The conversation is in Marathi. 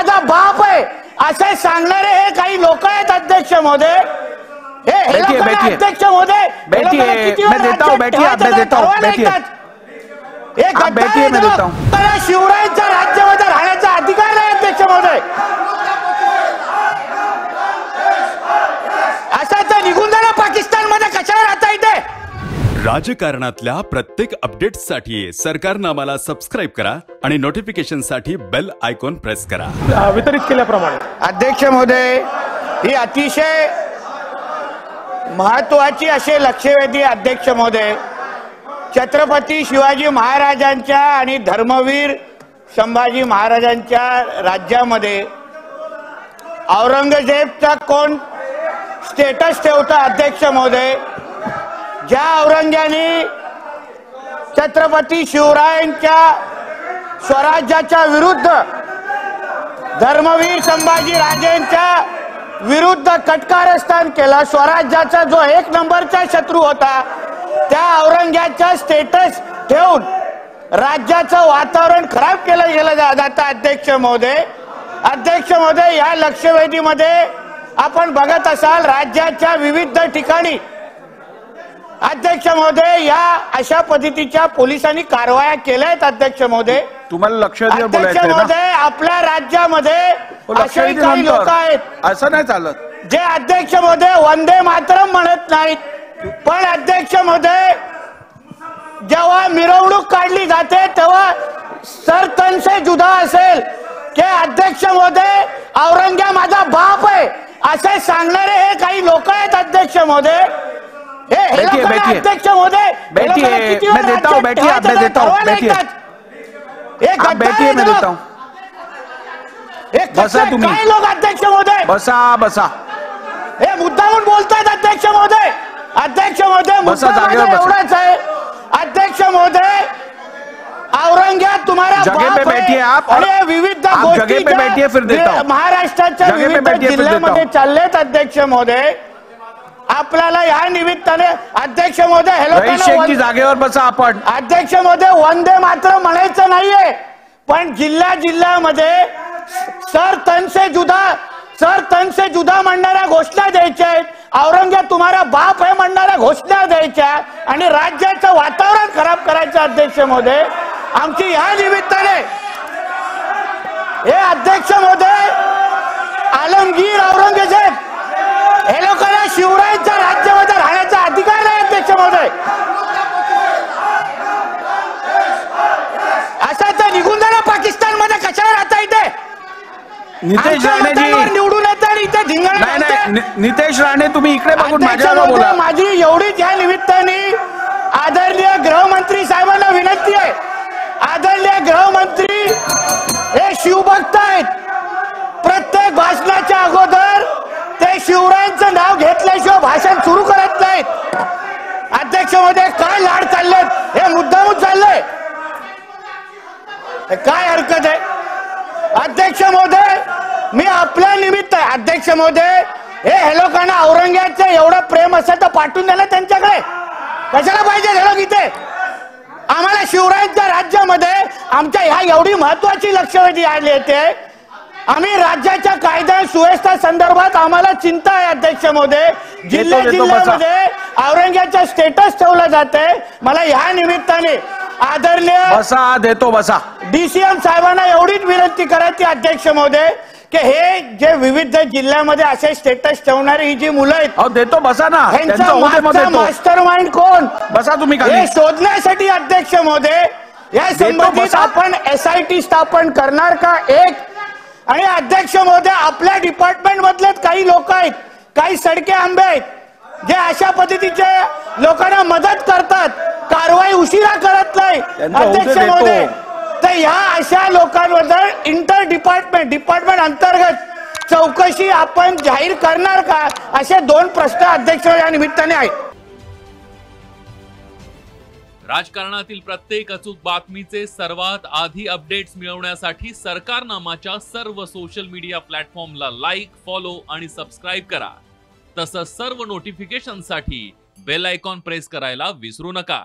माझा बाप आहे असे सांगणारे हे काही लोक आहेत अध्यक्ष बैठिए, बैठिए. अध्यक्ष बैठिए, लोकांना किती मैं देता हूं, बैठिए, आप, देता हूं, बैठिए. हे आप बैठिए. देता हूं. शिवरायांच्या राज्यामध्ये राहण्याचा अधिकार नाही अध्यक्ष महोदय असं तर निघून जा ना पाकिस्तानमध्ये कशाला राहता इथे राजकारणातल्या प्रत्येक अपडेट्ससाठी सरकारनामाला सबस्क्राईब करा आणि नोटिफिकेशनसाठी बेल आयकॉन प्रेस करा. वितरित केल्याप्रमाणे. अध्यक्ष महोदय ही अतिशय महत्वाची असे लक्षवेधी अध्यक्ष महोदय छत्रपती शिवाजी महाराजांच्या आणि धर्मवीर संभाजी महाराजांच्या राज्यामध्ये औरंगजेबचा कोण स्टेटस ठेवता अध्यक्ष महोदय? ज्या औरंग्याने छत्रपती शिवरायांच्या स्वराज्याच्या विरुद्ध धर्मवीर संभाजी राजेंच्या विरुद्ध कटकारस्थान केला स्वराज्याचा जो एक नंबरचा शत्रू होता त्या औरंग्याचा स्टेटस ठेवून राज्याचं वातावरण खराब केलं गेलं जा- जातं अध्यक्ष महोदय. अध्यक्ष महोदय या लक्षवेधीमध्ये आपण बघत असाल राज्याच्या विविध ठिकाणी अध्यक्ष महोदय या अशा पद्धतीच्या पोलिसांनी कारवाया केल्या आहेत अध्यक्ष महोदय. तुम्हाला लक्षात अध्यक्ष ना? महोदय आपल्या राज्यामध्ये हो, असे काही लोक आहेत. असं नाही चालत. जे अध्यक्ष महोदय वंदे मातरम म्हणत नाहीत. पण अध्यक्ष महोदय जेव्हा मिरवणूक काढली जाते तेव्हा सरतन से जुदा असेल. की अध्यक्ष महोदय औरंग्या माझा बाप आहे. असे सांगणारे हे काही लोक आहेत अध्यक्ष महोदय. बैठिए, लोकांना बैठिए. अध्यक्ष महोदय हे बैठिए, लोकांना किती वेळ मैं देता हूं, राज्यात बैठिए, आप, मैं ठेवायचं देता हूं, ठरवा नाही बैठिए. ऐकतात. हे आप गद्दार बैठिए आहेत मैं लोक. देता हूं हे बसा कसे- तुम्ही. काय लोक अध्यक्ष महोदय बसा बसा हे मुद्दामून बोलतायत अध्यक्ष महोदय अध्यक्ष महोदय बसा, मुद्दा जागेवर माझा बसा. एवढाच आहे अध्यक्ष महोदय औरंग्या तुम्हारा जगह बाप पे है. बैठिए आप और आणि विविध आप गोष्टी जगह पे ज्या बैठिए, फिर देता हूं. महाराष्ट्राच्या जगह पे विविध बैठिए, फिर देता जिल्ह्यामध्ये हूं. चाललेत अध्यक्ष महोदय आपल्याला या निमित्ताने अध्यक्ष हे शेखची वन- जागेवर बसा आपण. अध्यक्ष महोदय वंदे मात्र म्हणायचं नाहीये. पण जिल्ह्या जिल्ह्यामध्ये सर तन से जुदा सर तन से जुदा म्हणणाऱ्या घोषणा द्यायच्या आहेत. औरंग्या तुम्हारा बाप आहे म्हणणाऱ्या घोषणा द्यायच्या. आणि राज्याचं वातावरण खराब करायचं अध्यक्ष महोदय. आमची या निमित्ताने हे अध्यक्ष महोदय आलमगीर औरंगजेब हे लोकांना शिवरायांच्या राज्यामध्ये राहण्याचा अधिकार नाही अध्यक्ष महोदय असं तर निघून जा ना पाकिस्तानमध्ये कशाला राहता इथे नितेश राणेजी निवडून येतं आणि इथे धिंगाणा नाही नाही नितेश राणे तुम्ही इकडे बघून अध्यक्ष माझ्यावर महोदय, बोला. माझी एवढीच या निमित्ताने आदरणीय गृहमंत्री साहेबांना विनंती आहे. आदरणीय गृहमंत्री हे शिवभक्त आहेत प्रत्येक भाषणाच्या अगोदर ते शिवरायांचं नाव घेतल्याशिवाय भाषण सुरू करत नाहीत. अध्यक्ष महोदय काय लाड चाललेत हे मुद्दामून चाललंय. हे काय हरकत आहे? अध्यक्ष महोदय मी आपल्या निमित्त अध्यक्ष महोदय हे हे लोकांना औरंग्याचं एवढं प्रेम असेल तर पाठवून द्या ना त्यांच्याकडे. कशाला पाहिजे हे लोक इथे? आम्हाला शिवरायांच्या राज्यामध्ये आमच्या ह्या एवढी महत्वाची लक्षवेधी आली येते आम्ही राज्याच्या कायदा सुव्यवस्था संदर्भात आम्हाला चिंता आहे अध्यक्ष महोदय जिल्ह्या जिल्ह्यामध्ये औरंग्याचं स्टेटस ठेवलं जाते मला ह्या निमित्ताने आदरणीय बसा देतो बसा. डीसीएम साहेबांना एवढीच विनंती करायची अध्यक्ष महोदय की हे जे विविध जिल्ह्यामध्ये असे स्टेटस ठेवणारी ही जी मुलं आहेत अहो देतो बसा ना. त्यांचं मास्टर माइंड कोण? बसा तुम्ही खाली. हे शोधण्यासाठी अध्यक्ष महोदय या संबंधित बसा. आपण एस आय टी स्थापन करणार का? एक. आणि अध्यक्ष महोदय आपल्या डिपार्टमेंट मधलेच काही लोक आहेत काही सडके आंबे आहेत जे अशा पद्धतीचे लोकांना मदत करतात. कारवाई उशिरा करत नाही. त्यांचं अध्यक्ष देतो. महोदय तर ह्या अशा लोकांबद्दल इंटर डिपार्टमेंट डिपार्टमेंट अंतर्गत चौकशी आपण जाहीर करणार का? असे दोन प्रश्न अध्यक्ष या निमित्ताने आहेत. राजकारणातील प्रत्येक अचूक बातमीचे सर्वात आधी अपडेट्स मिळवण्यासाठी सरकारनामाच्या सर्व सोशल मीडिया प्लॅटफॉर्मला लाईक फॉलो आणि सबस्क्राईब करा. तसंच सर्व नोटिफिकेशनसाठी बेल आयकॉन प्रेस करायला विसरू नका.